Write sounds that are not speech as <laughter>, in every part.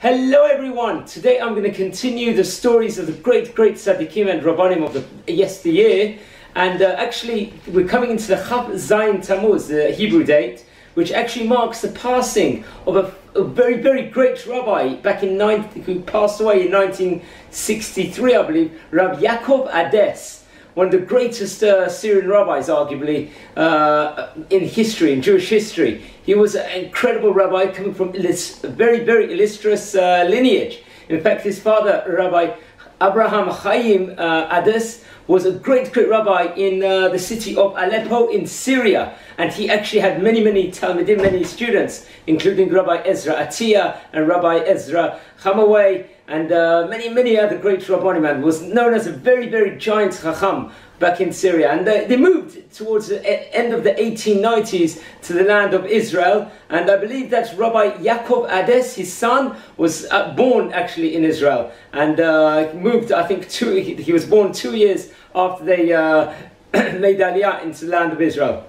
Hello everyone! Today I'm going to continue the stories of the great, great Tzaddikim and Rabbanim of the yesteryear. And uh, actually, we're coming into the Chav Zayin Tammuz, the Hebrew date, which actually marks the passing of a, a very, very great rabbi back in 19, who passed away in 1963, I believe, Rabbi Yaakov Ades one of the greatest uh, Syrian rabbis, arguably, uh, in history, in Jewish history. He was an incredible rabbi coming from a very, very illustrious uh, lineage. In fact, his father, Rabbi Abraham Chaim uh, Ades, was a great, great rabbi in uh, the city of Aleppo in Syria. And he actually had many, many Talmidim, many students, including Rabbi Ezra Attiah and Rabbi Ezra Chamawi and uh, many, many other great Rabbanim, was known as a very, very giant Chacham back in Syria. And they, they moved towards the end of the 1890s to the land of Israel. And I believe that Rabbi Yaakov Ades, his son, was uh, born actually in Israel. And uh, moved, I think, two, he was born two years after they uh, <clears throat> made Aliyah into the land of Israel.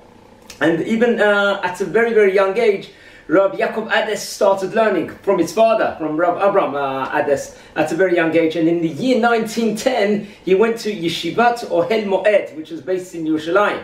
And even uh, at a very, very young age, Rabbi Yaakov Ades started learning from his father, from Rabbi Abraham uh, Ades, at a very young age. And in the year 1910, he went to Yeshivat Ohel Moed, which was based in Yerushalayim.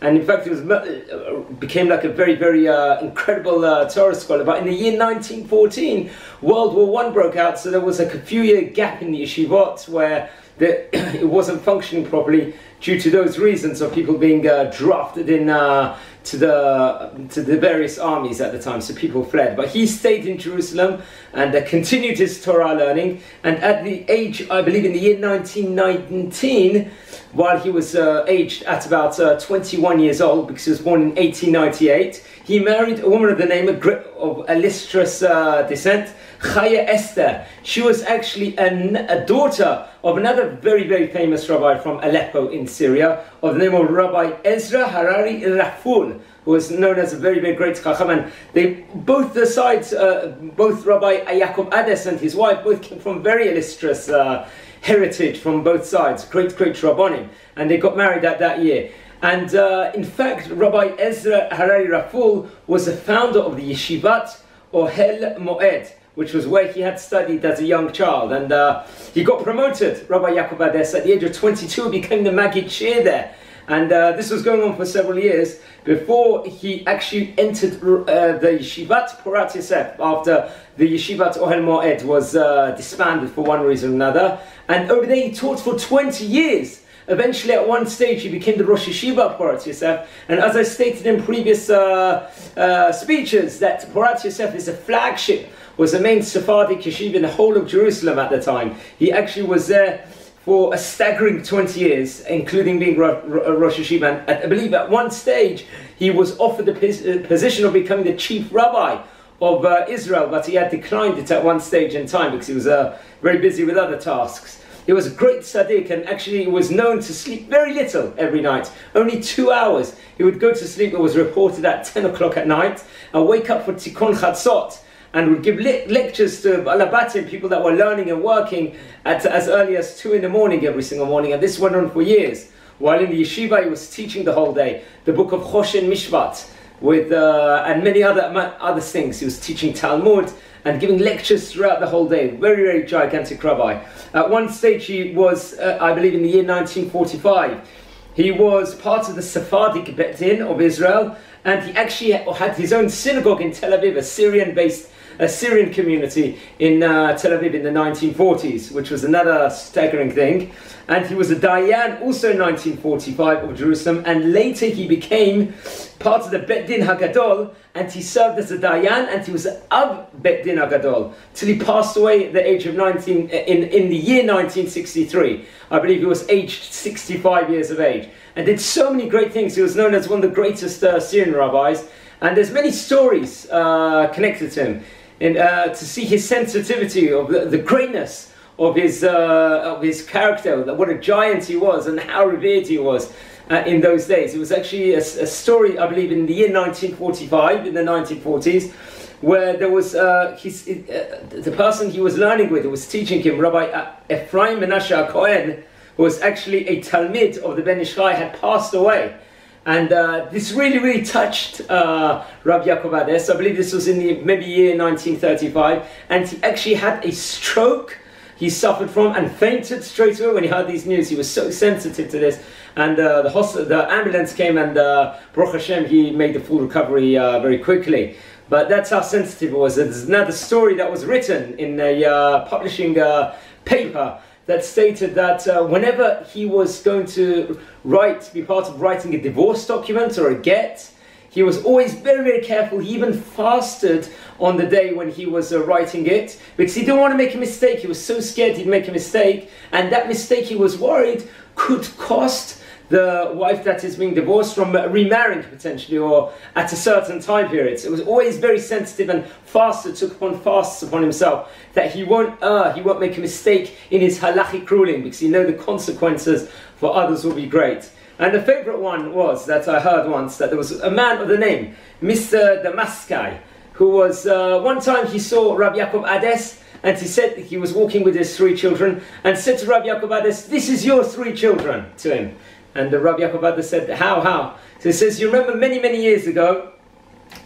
And in fact, he was, uh, became like a very, very uh, incredible uh, Torah scholar. But in the year 1914, World War One broke out, so there was like a few year gap in the yeshivot where the, <clears throat> it wasn't functioning properly due to those reasons of people being uh, drafted in uh, to the to the various armies at the time, so people fled. But he stayed in Jerusalem and uh, continued his Torah learning. And at the age, I believe, in the year 1919, while he was uh, aged at about uh, 21 years old, because he was born in 1898, he married a woman of the name of, of illustrious uh, descent. Chaya Esther. She was actually an, a daughter of another very, very famous rabbi from Aleppo in Syria, of the name of Rabbi Ezra Harari Raful, who was known as a very, very great Chacham. And they, both the sides, uh, both Rabbi Yaakov Ades and his wife, both came from very illustrious uh, heritage from both sides, great, great Rabbanim. And they got married at that year. And uh, in fact, Rabbi Ezra Harari Raful was the founder of the Yeshivat Ohel Moed which was where he had studied as a young child. And uh, he got promoted, Rabbi Yaakov Ades, at the age of 22, became the Maggid Shiur there. And uh, this was going on for several years before he actually entered uh, the Yeshivat Porat Yosef after the Yeshivat Ohel Moed was uh, disbanded for one reason or another. And over there he taught for 20 years. Eventually, at one stage, he became the Rosh Yeshiva Porat Yosef. And as I stated in previous uh, uh, speeches, that Porat Yosef is a flagship was the main Sephardic yeshiva in the whole of Jerusalem at the time. He actually was there for a staggering 20 years, including being Rosh Yeshiva. And I believe at one stage he was offered the uh, position of becoming the chief rabbi of uh, Israel, but he had declined it at one stage in time because he was uh, very busy with other tasks. He was a great tzaddik and actually was known to sleep very little every night, only two hours. He would go to sleep, it was reported at 10 o'clock at night, and wake up for tikkun chatzot, and would give le- lectures to Alabatim, people that were learning and working at as early as 2 in the morning every single morning. And this went on for years. While in the yeshiva, he was teaching the whole day. The book of Choshen Mishpat, with, uh, and many other, other things. He was teaching Talmud and giving lectures throughout the whole day. Very, very gigantic rabbi. At one stage, he was, uh, I believe, in the year 1945. He was part of the Sephardic Bet Din of Israel, and he actually had his own synagogue in Tel Aviv, a Syrian based a Syrian community in uh, Tel Aviv in the 1940s, which was another staggering thing. And he was a Dayan, also in 1945 of Jerusalem, and later he became part of the Bet Din Hagadol, and he served as a Dayan, and he was Av Bet Din Hagadol, till he passed away at the age of 19, in, in the year 1963. I believe he was aged 65 years of age, and did so many great things. He was known as one of the greatest uh, Syrian rabbis, and there's many stories uh, connected to him and uh, to see his sensitivity of the, the greatness of his uh, of his character, what a giant he was, and how revered he was. Uh, in those days, it was actually a, a, story, I believe, in the year 1945, in the 1940s, where there was uh, his, uh, the person he was learning with, who was teaching him, Rabbi uh, Ephraim Menashe Cohen, who was actually a Talmid of the Ben Ish Chai, had passed away And uh, this really, really touched uh, Rabbi Yaakov Ades. I believe this was in the maybe year 1935. And he actually had a stroke he suffered from and fainted straight away when he heard these news. He was so sensitive to this. And uh, the, hospital, the ambulance came and uh, Baruch Hashem, he made the full recovery uh, very quickly. But that's how sensitive it was. There's another story that was written in a uh, publishing uh, paper that stated that uh, whenever he was going to write, be part of writing a divorce document or a get, he was always very, very careful. He even fasted on the day when he was uh, writing it because he didn't want to make a mistake. He was so scared he'd make a mistake, and that mistake he was worried could cost the wife that is being divorced from remarrying potentially or at a certain time period. So it was always very sensitive and fasted, took upon fasts upon himself that he won't err, he won't make a mistake in his halachic ruling because he know the consequences for others will be great. And the favorite one was that I heard once that there was a man of the name, Mr. Damaskai, who was, uh, one time he saw Rabbi Yaakov Ades and he said he was walking with his three children and said to Rabbi Yaakov Ades, this is your three children to him. And the Rabbi Yaakov said, how, how? So he says, you remember many, many years ago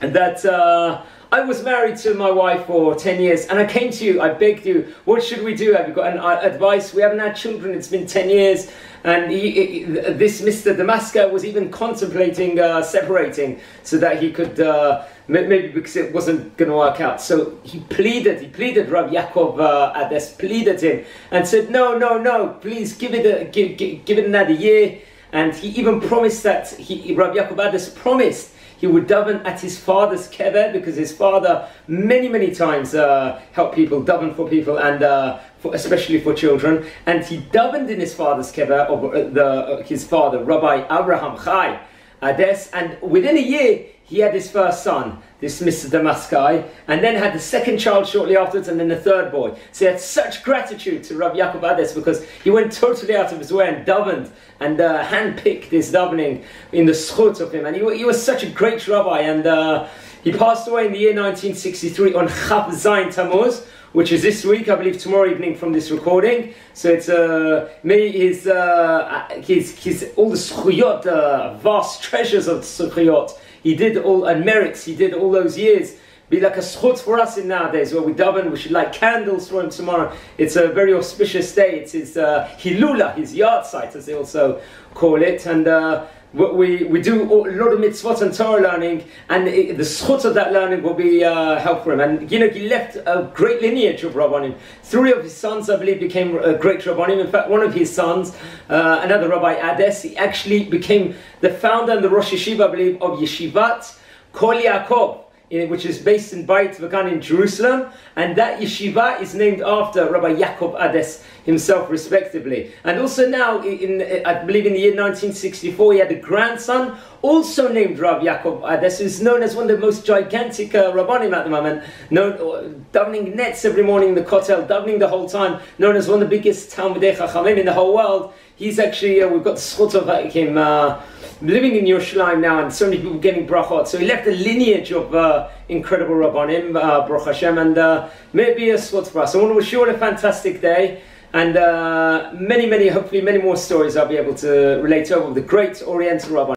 that uh, I was married to my wife for 10 years and I came to you, I begged you, what should we do? Have you got an uh, advice? We haven't had children, it's been 10 years. And he, he, this Mr. Damascus was even contemplating uh, separating so that he could, uh, maybe because it wasn't going to work out. So he pleaded, he pleaded, Rabbi Yaakov uh, Ades pleaded him and said, no, no, no, please give it, a, give, give, give it another year and he even promised that, he, Rabbi Yaakov Ades promised he would daven at his father's kever because his father many, many times uh, helped people, daven for people, and uh, for, especially for children. And he davened in his father's kever, of uh, the, uh, his father, Rabbi Abraham Chai Ades, and within a year he had his first son, this Mr. Damaskai, and then had the second child shortly afterwards, and then the third boy. So he had such gratitude to Rabbi Yaakov Ades because he went totally out of his way and davened and uh, handpicked this davening in the schut of him. And he, he was such a great rabbi, and uh, he passed away in the year 1963 on Chav Zayin Tammuz, which is this week, I believe tomorrow evening from this recording. So it's uh, maybe his, uh, his, his, all the schuyot, uh, vast treasures of the schuyot he did all, and merits, he did all those years. Be like a schut for us in nowadays, where we daven, we should light candles for him tomorrow. It's a very auspicious day. It's his uh, hilula, his yahrzeit, as they also call it. And uh, we, we do a lot of mitzvot and Torah learning, and it, the schut of that learning will be uh, help for him. And you know, he left a great lineage of rabbanim. Three of his sons, I believe, became a great rabbanim. In fact, one of his sons, uh, another Rabbi Ades, he actually became the founder and the Rosh Yeshiva, I believe, of Yeshivat Kol Yaakov which is based in Beit Vagan in Jerusalem, and that yeshiva is named after Rabbi Yaakov Ades himself, respectively. And also now, in, I believe in the year 1964, he had a grandson, also named Rabbi Yaakov Ades, who's known as one of the most gigantic uh, rabbanim at the moment, known, uh, davening netz every morning in the kotel, davening the whole time, known as one of the biggest Talmidei Chachamim in the whole world. He's actually, uh, we've got the schut of him, uh, living in Yerushalayim now, and so many people getting brachot. So he left a lineage of uh, incredible rabbanim, uh, Baruch Hashem, and uh, may it be a swat for us. I want to wish you all a fantastic day, and uh, many, many, hopefully, many more stories I'll be able to relate to over the great Oriental rabbanim.